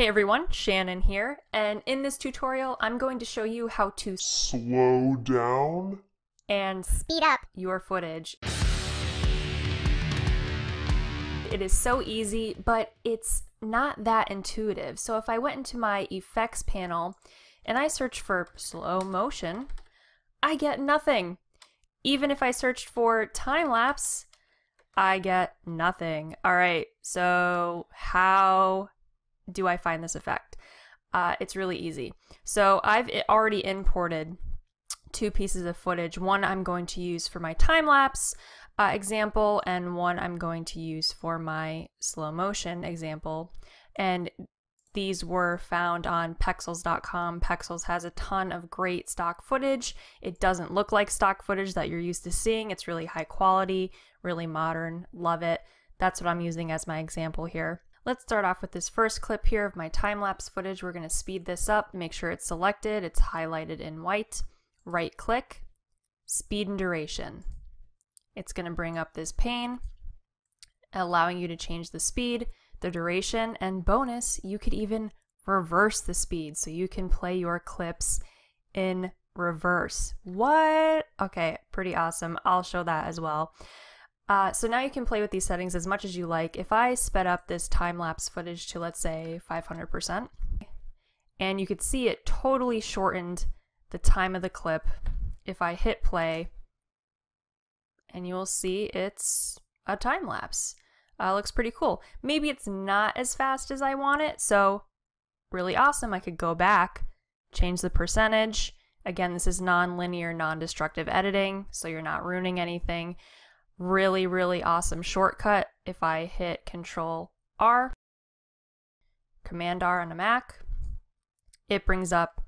Hey everyone, Shannon here, and in this tutorial I'm going to show you how to slow down and speed up your footage. It is so easy, but it's not that intuitive. So if I went into my effects panel and I search for slow motion, I get nothing. Even if I searched for time lapse, I get nothing. All right, so how do I find this effect? Uh, it's really easy. So I've already imported two pieces of footage. One I'm going to use for my time lapse uh, example, and one I'm going to use for my slow motion example. And these were found on Pexels.com. Pexels has a ton of great stock footage. It doesn't look like stock footage that you're used to seeing. It's really high quality, really modern. Love it. That's what I'm using as my example here. Let's start off with this first clip here of my time-lapse footage. We're going to speed this up, make sure it's selected, it's highlighted in white. Right click, speed and duration. It's going to bring up this pane, allowing you to change the speed, the duration, and bonus, you could even reverse the speed so you can play your clips in reverse. What? Okay, pretty awesome. I'll show that as well. Uh, so now you can play with these settings as much as you like. If I sped up this time-lapse footage to, let's say, 500%, and you could see it totally shortened the time of the clip. If I hit play, and you will see it's a time lapse. Uh, looks pretty cool. Maybe it's not as fast as I want it, so really awesome. I could go back, change the percentage. Again, this is non-linear, non-destructive editing, so you're not ruining anything really, really awesome shortcut if I hit Control R, Command R on a Mac. It brings up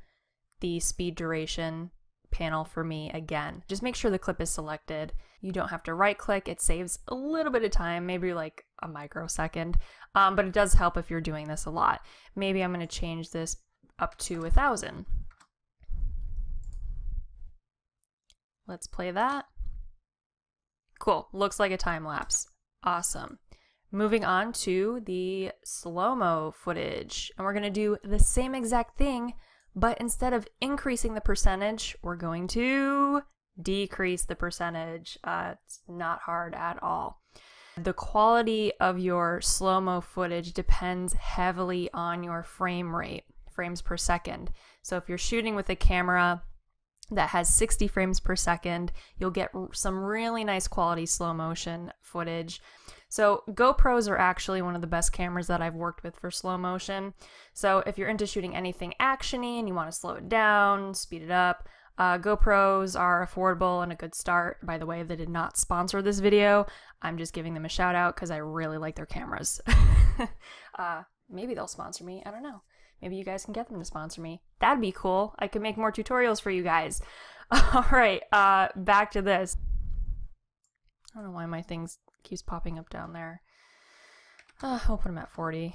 the speed duration panel for me again. Just make sure the clip is selected. You don't have to right click. It saves a little bit of time, maybe like a microsecond, um, but it does help if you're doing this a lot. Maybe I'm going to change this up to a thousand. Let's play that. Cool, looks like a time lapse. Awesome. Moving on to the slow-mo footage. And we're gonna do the same exact thing, but instead of increasing the percentage, we're going to decrease the percentage. Uh, it's not hard at all. The quality of your slow-mo footage depends heavily on your frame rate, frames per second. So if you're shooting with a camera that has 60 frames per second. You'll get some really nice quality slow motion footage. So GoPros are actually one of the best cameras that I've worked with for slow motion. So if you're into shooting anything actiony and you want to slow it down, speed it up, uh, GoPros are affordable and a good start. By the way, they did not sponsor this video. I'm just giving them a shout out because I really like their cameras. uh, maybe they'll sponsor me. I don't know. Maybe you guys can get them to sponsor me. That'd be cool. I could make more tutorials for you guys. All right, uh, back to this. I don't know why my things keeps popping up down there. Uh, I'll put them at 40.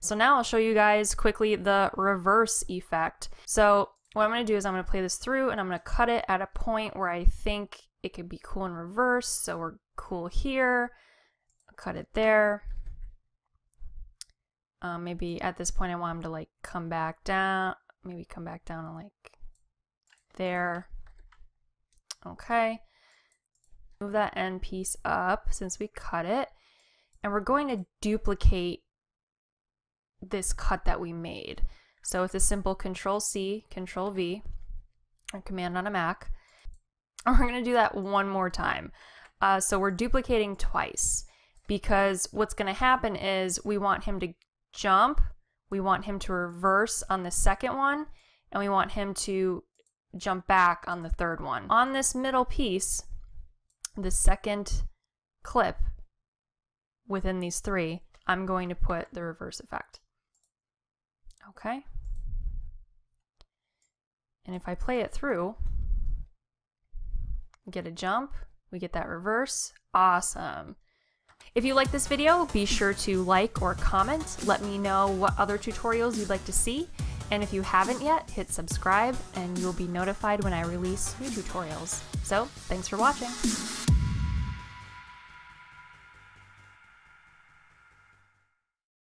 So now I'll show you guys quickly the reverse effect. So what I'm going to do is I'm going to play this through and I'm going to cut it at a point where I think it could be cool in reverse. So we're cool here. Cut it there. Um, maybe at this point I want him to like come back down, maybe come back down and like there. Okay. Move that end piece up since we cut it. And we're going to duplicate this cut that we made. So with a simple Control C, Control V, or Command on a Mac, and we're going to do that one more time. Uh, so we're duplicating twice because what's going to happen is we want him to jump, we want him to reverse on the second one, and we want him to jump back on the third one. On this middle piece, the second clip within these three, I'm going to put the reverse effect. Okay. And if I play it through, get a jump, we get that reverse. Awesome. If you like this video, be sure to like or comment. Let me know what other tutorials you'd like to see. And if you haven't yet, hit subscribe and you'll be notified when I release new tutorials. So, thanks for watching.